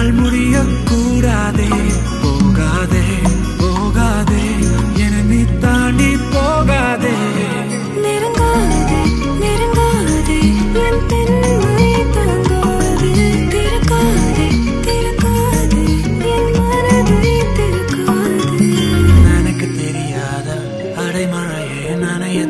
என்னால் முறியக்கூடாதே போகாதே போகாதே. என்னை தாண்டி போகாதே. நெருங்காதே நெருங்காதே. என் பெண்மை தாங்காது. திறக்காதே திறக்காதே. என் மனதை எனக்கு தெரியாத அடைமழையே நனைய